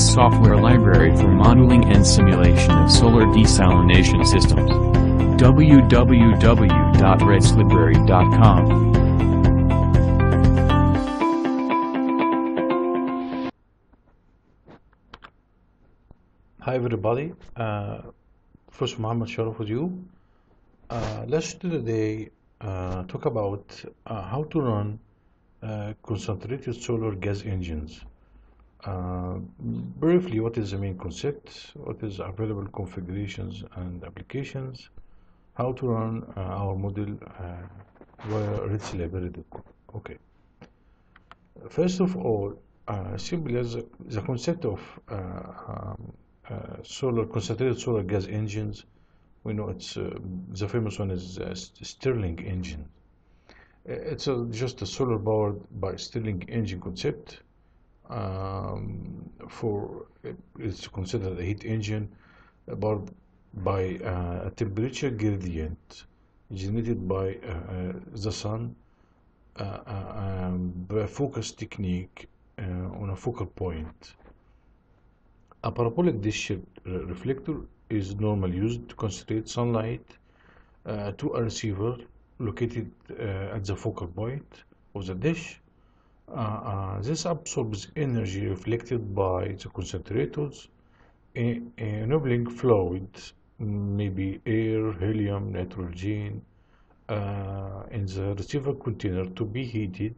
software library for modeling and simulation of solar desalination systems. www.redslibrary.com Hi everybody, uh, first Muhammad Sharaf with you. Uh, let's today uh, talk about uh, how to run uh, concentrated solar gas engines. Uh, briefly, what is the main concept, what is available configurations and applications, how to run uh, our model uh, via REDS library.com. Okay. First of all, uh, simply as the concept of uh, um, uh, solar concentrated solar gas engines, we know it's uh, the famous one is Stirling engine. It's a, just a solar powered by Stirling engine concept. Um, for it's considered a heat engine powered by uh, a temperature gradient generated by uh, uh, the sun uh, uh, um, by a focus technique uh, on a focal point. A parabolic dish-shaped reflector is normally used to concentrate sunlight to a receiver located at the focal point of the dish. Uh, uh, this absorbs energy reflected by the concentrators, enabling fluid, maybe air, helium, nitrogen, uh, in the receiver container to be heated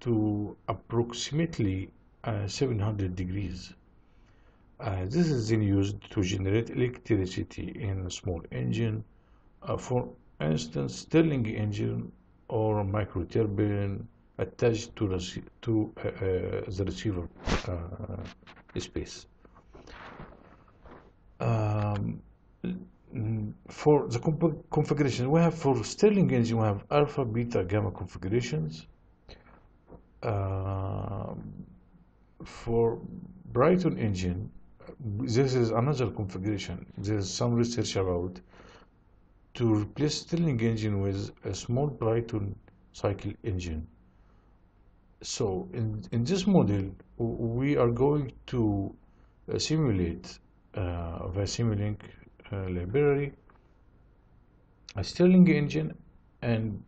to approximately uh, 700 degrees. Uh, this is then used to generate electricity in a small engine, uh, for instance, Stirling engine or microturbine attached to, to uh, uh, the receiver uh, space. Um, for the configuration, we have for Stirling engine, we have alpha, beta, gamma configurations. Um, for Brayton engine, this is another configuration. There's some research about to replace Stirling engine with a small Brayton cycle engine. So in, in this model, we are going to uh, simulate uh, via Simulink uh, library a Stirling engine and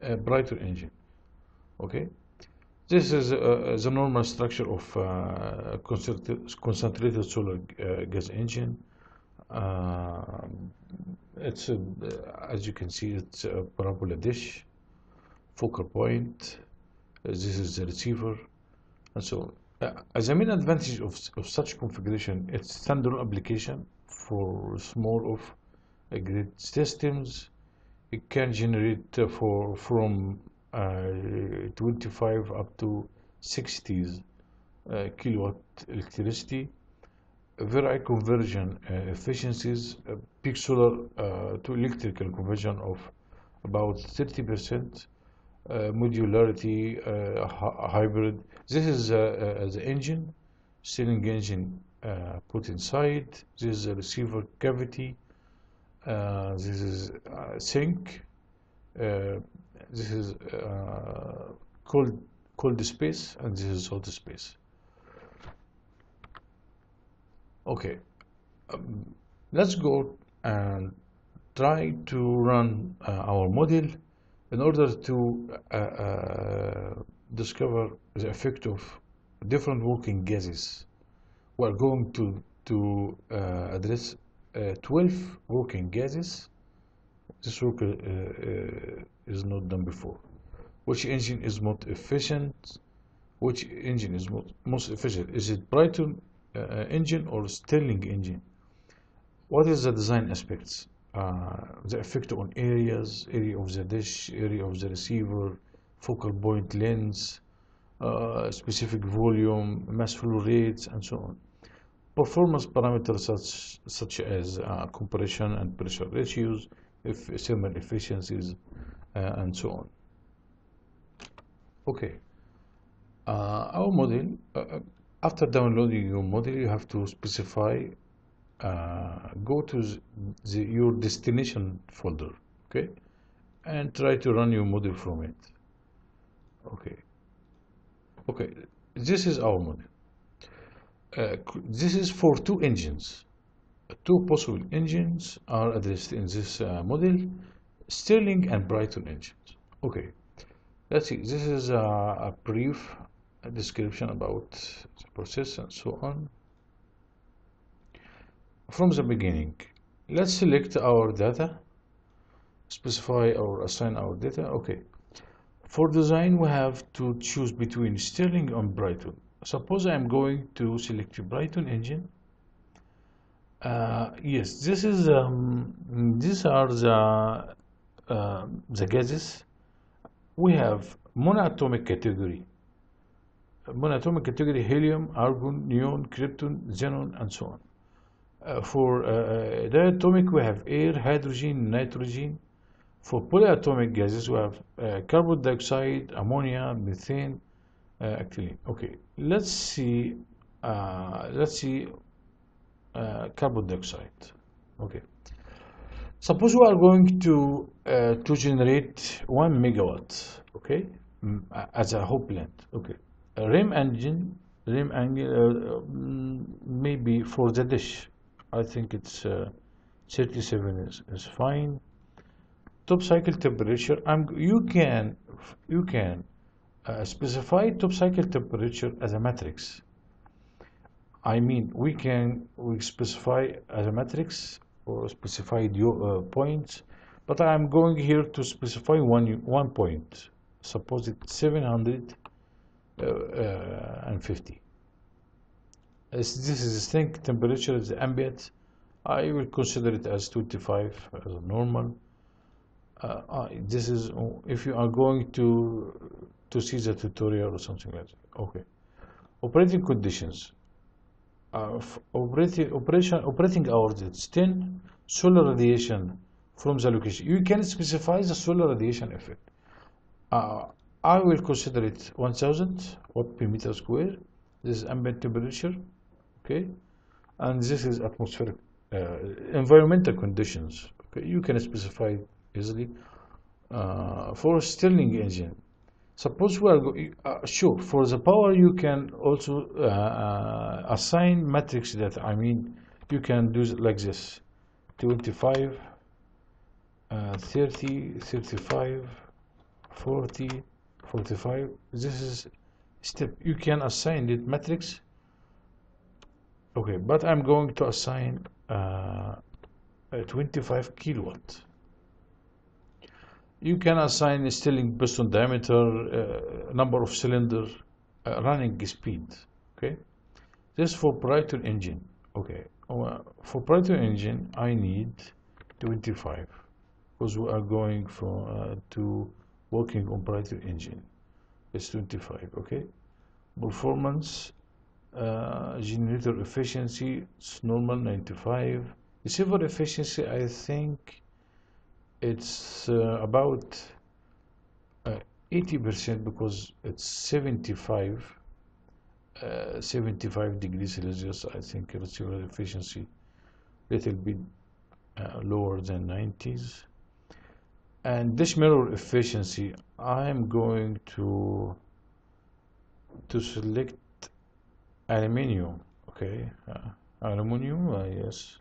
a Brayton engine. Okay. This is uh, the normal structure of uh, concentrated, concentrated solar uh, gas engine. Uh, it's a, as you can see, it's a parabola dish, focal point. This is the receiver, and so on. Uh, as a main advantage of, of such configuration, it's standard application for small of grid systems. It can generate uh, for from uh, 25 up to 60 uh, kilowatt electricity. Very high conversion uh, efficiencies, uh, peak solar uh, to electrical conversion of about 30%, uh, modularity, uh, hybrid. This is uh, uh, the engine, Stirling engine uh, put inside. This is a receiver cavity. Uh, this is uh, sink. Uh, this is uh, cold cold space, and this is hot space. Okay, um, let's go and try to run uh, our model in order to uh, uh, discover the effect of different working gases. We're going to to uh, address uh, 12 working gases. This work uh, uh, is not done before. Which engine is most efficient? Which engine is most, most efficient? Is it Brayton engine or Stirling engine? What is the design aspects? Uh, the effect on areas, area of the dish, area of the receiver, focal point length, uh, specific volume, mass flow rates, and so on. Performance parameters such, such as uh, compression and pressure ratios, if thermal efficiencies, and so on. Okay. Our model, after downloading your model, you have to specify, uh, go to the, your destination folder, okay, and try to run your model from it. Okay. Okay, this is our model. uh, this is for two engines. Two possible engines are addressed in this uh, model, Stirling and Brayton engines. Okay, let's see. This is a, a brief description about the process and so on. From the beginning, let's select our data, specify or assign our data. Okay, for design, we have to choose between Stirling and Brayton. Suppose I'm going to select Brayton engine. Uh, yes, this is um, these are the uh, the gases. We have monatomic category. Monatomic category: helium, argon, neon, krypton, xenon, and so on. Uh, for uh, uh, diatomic, we have air, hydrogen, nitrogen. For polyatomic gases, we have uh, carbon dioxide, ammonia, methane, uh, ethylene. Okay, let's see. Uh, let's see uh, carbon dioxide. Okay. Suppose we are going to uh, to generate one megawatt. Okay, mm, as a whole plant. Okay, a REM engine, rim angle, uh, mm, maybe for the dish. I think it's uh, 37 is, is fine. Top cycle temperature. I'm you can you can uh, specify top cycle temperature as a matrix. I mean, we can we specify as a matrix or specify yo- uh, points, but I'm going here to specify one one point. Suppose it's 750. As this is string temperature is ambient, I will consider it as 25 as normal. Uh, uh, this is if you are going to to see the tutorial or something like that. Okay. Operating conditions. Uh, operating operation operating hours it's 10 solar radiation from the location you can specify the solar radiation effect uh, I will consider it 1000 watt per meter square this is ambient temperature okay and this is atmospheric uh, environmental conditions okay you can specify easily uh, for Stirling engine Suppose we are uh, sure for the power you can also uh, uh, assign matrix that I mean, you can do it like this: 25, uh, 30, 35, 40, 45. This is step. You can assign it matrix. Okay, but I'm going to assign uh, a 25 kilowatt. You can assign a Stirling piston diameter, uh, number of cylinder, uh, running speed. Okay, this for Brayton engine. Okay, uh, for Brayton engine, I need 25 because we are going from uh, to working on Brayton engine. It's 25. Okay, performance, uh, generator efficiency, it's normal 95. Receiver efficiency, I think it's uh, about uh, 80% because it's 75 uh, 75 degrees Celsius I think receiver efficiency little bit uh, lower than 90s and dish mirror efficiency I'm going to to select aluminium okay uh, aluminium uh, yes.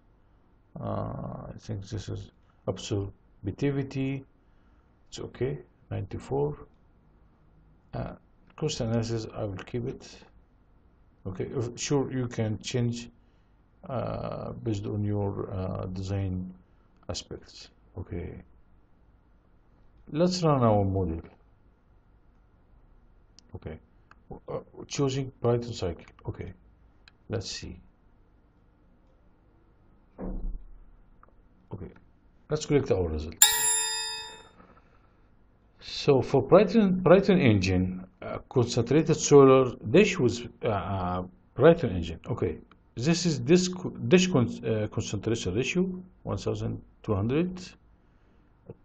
Uh, I think this is absorptivity it's okay 94 uh, cost analysis I will keep it. Okay if- sure you can change uh, based on your uh, design aspects okay. Let's run our model okay uh, choosing Brayton cycle okay. Let's see. Okay. Let's collect our result. So for Brayton Brayton engine uh, concentrated solar dish with uh, uh, Brayton engine. Okay. This is this dish con uh, concentration ratio 1200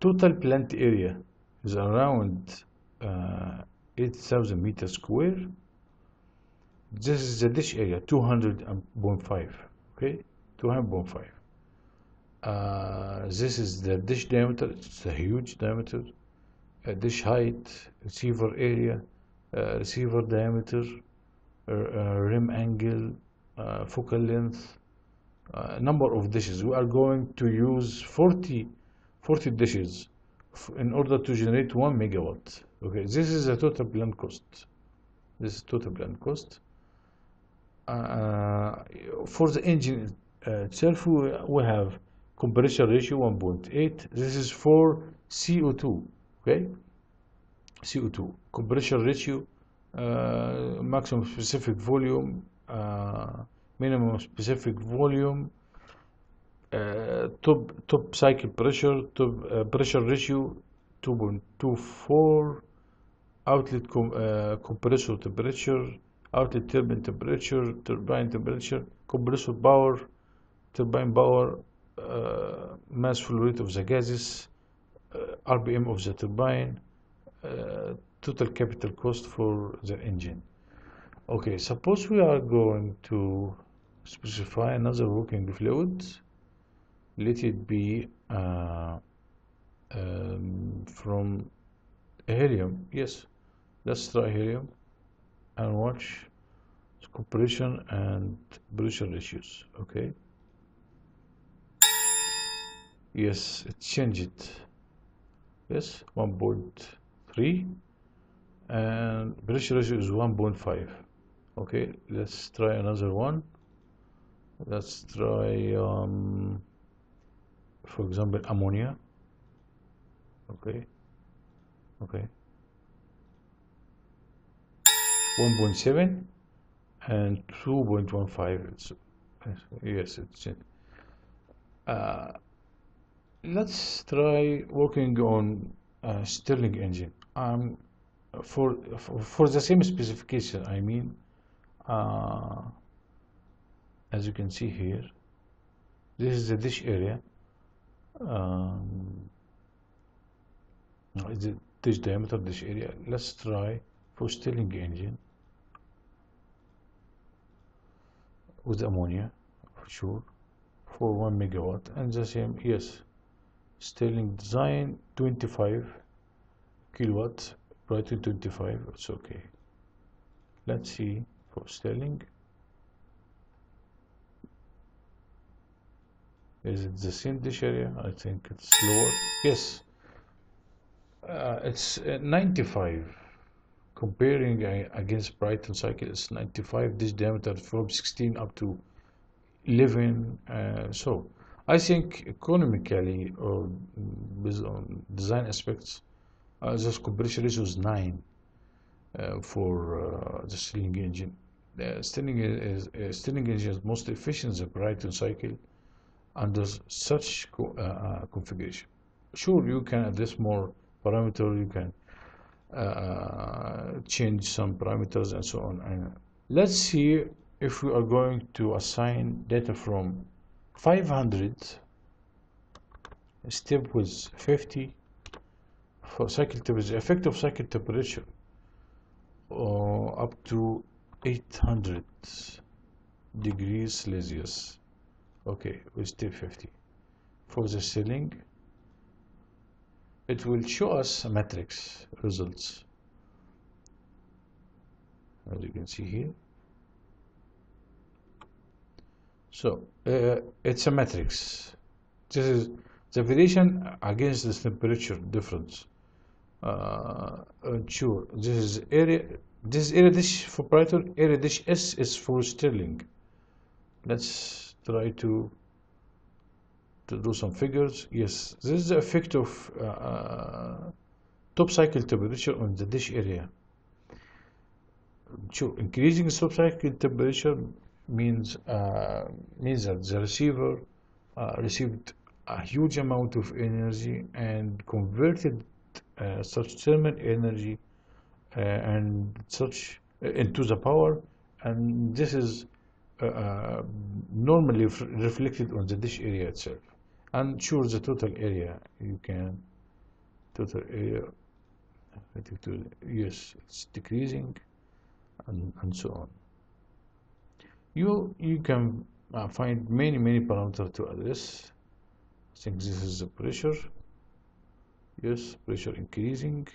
total plant area is around uh, 8000 meters square this is the dish area 200.5 okay? 200.5 uh, this is the dish diameter it's a huge diameter dish height receiver area uh, receiver diameter uh, uh, rim angle uh, focal length number of dishes. We are going to use 40 40 dishes in order to generate 1 megawatt okay this is the total plant cost. This is total plant cost. Uh, for the engine uh, itself we, we have compression ratio 1.8 this is for CO2 okay? CO2 compression ratio uh, maximum specific volume uh, minimum specific volume uh, top top cycle pressure top uh, pressure ratio 2.24 outlet com uh, compressor temperature outlet turbine temperature turbine temperature compressor power turbine power uh, mass flow rate of the gases uh, RPM of the turbine uh, total capital cost for the engine. Okay suppose we are going to specify another working fluid. Let it be uh, um, from helium. Yes let's try helium and watch compression and pressure ratios okay? Yes it changed it. yes 1.3 and pressure ratio is 1.5 okay? Let's try another one. Let's try um, for example ammonia okay? Okay 1.7 and 2.15 it's yes it's uh, let's try working on uh, Stirling engine. Um, for, for for the same specification I mean uh, as you can see here this is the dish area. Um, it's the dish diameter dish area? Let's try for Stirling engine with ammonia for sure for 1 megawatt and the same yes. Stirling design 25 kilowatt Brayton 25 it's okay. Let's see for Stirling. Is it the same dish area? I think it's lower. Yes. Uh, it's uh, 95 comparing uh, against Brayton cycle it's 95 this diameter from 16 up to 11 uh, so I think economically or based on design aspects uh, this compression ratio is 9 uh, for uh, the Stirling engine. The Stirling is uh, Stirling engine is most efficient the Brayton cycle under such co configuration. Sure you can address more parameter you can uh, change some parameters and so on. And let's see if we are going to assign data from 500 step with 50 for cycle temperature effective cycle temperature uh, up to 800 degrees Celsius. Okay with step 50 for the ceiling it will show us a matrix results. As you can see here. So uh, it's a matrix. This is the variation against this temperature difference. Uh, uh, sure. This is area this area dish for Brayton area dish S is for Stirling. Let's try to to do some figures. Yes this is the effect of uh, uh, top cycle temperature on the dish area. So increasing top cycle temperature means uh, means that the receiver uh, received a huge amount of energy and converted uh, such thermal energy uh, and such into the power. And this is uh, normally reflected on the dish area itself and sure the total area you can total area yes it's decreasing and, and so on. You you can uh, find many many parameters to address. I think this is the pressure. Yes pressure increasing.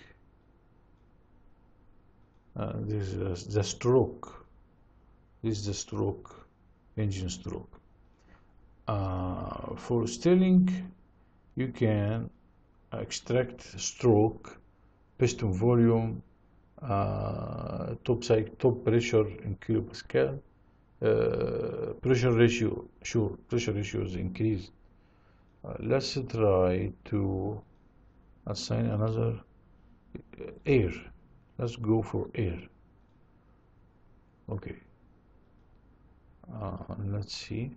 Uh, this is the stroke. This is the stroke engine stroke uh, for Stirling you can extract stroke piston volume uh, top side top pressure in kilopascal uh, pressure ratio sure pressure ratio is increased. Uh, let's try to assign another air. Let's go for air. Okay. Uh, let's see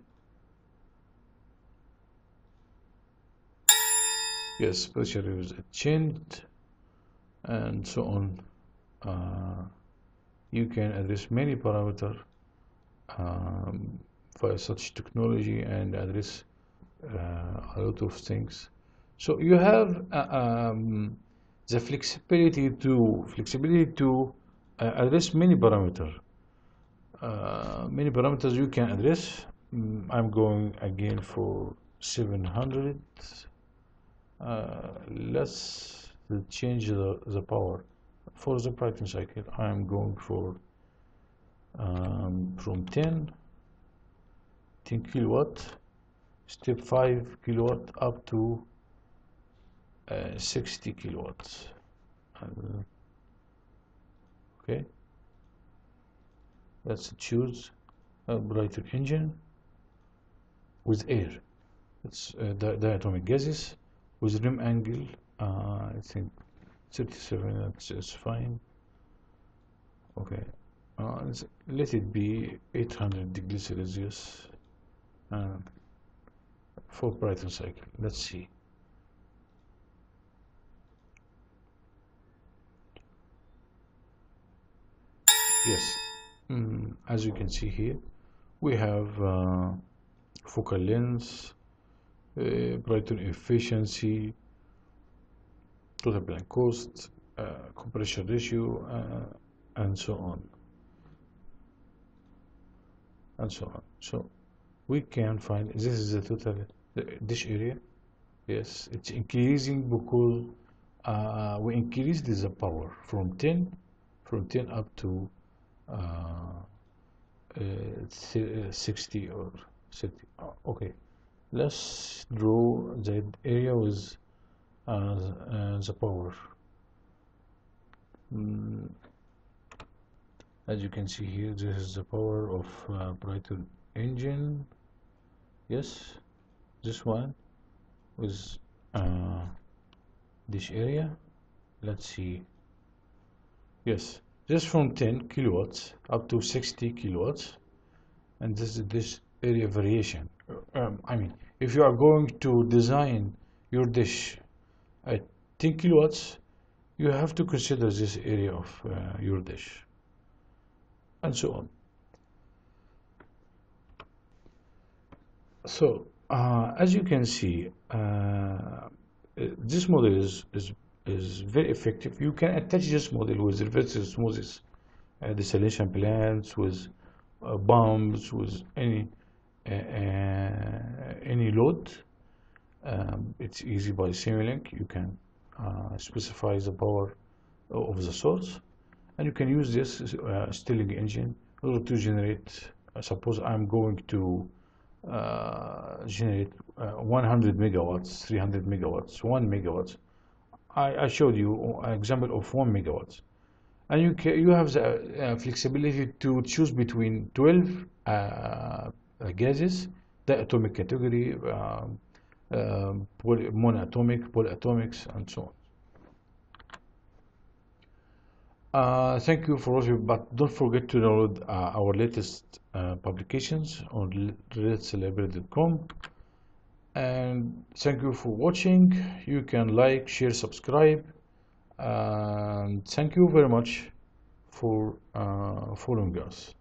yes pressure is changed and so on. Uh, you can address many parameters um, for such technology and address uh, a lot of things. So you have uh, um, the flexibility to flexibility to uh, address many parameter. Uh, many parameters you can address. Mm, I'm going again for 700 uh, let's change the, the power. For the Brayton cycle I'm going for um, from 10 10 kilowatt step 5 kilowatt up to uh, 60 kilowatts. Okay. Let's choose a brighter engine with air. It's uh, di diatomic gases with rim angle uh, I think 37 that's, that's fine. Okay uh, let it be 800 degrees Celsius and for Brayton cycle. Let's see. Yes mm, as you can see here we have uh, focal length uh, Brayton efficiency total plan cost uh, compression ratio uh, and so on. And so on. So we can find this is the total dish area. Yes it's increasing because uh, we increased the power from 10 from 10 up to uh, uh, 60 or 60 okay let's draw the area with uh, uh, the power. Mm. as you can see here this is the power of uh, Brayton engine. Yes this one with uh, this area. Let's see. Yes this from 10 kilowatts up to 60 kilowatts. And this is this variation. Um, I mean if you are going to design your dish at 10 kilowatts you have to consider this area of uh, your dish and so on. So uh, as you can see uh, this model is, is is very effective. You can attach this model with reverse osmosis uh, distillation plants with uh, bombs with any uh, uh, any load um, it's easy by Simulink. You can uh, specify the power of the source and you can use this uh, Stirling engine in order to generate uh, suppose I'm going to uh, generate 100 megawatts 300 megawatts 1 megawatts I, I showed you an example of 1 megawatts and you you have the flexibility to choose between 12 uh, gases, the atomic category, um, um, monatomic, polyatomics, and so on. Uh, thank you for watching, but don't forget to download uh, our latest uh, publications on redslibrary.com. And thank you for watching. You can like, share, subscribe, and thank you very much for uh, following us.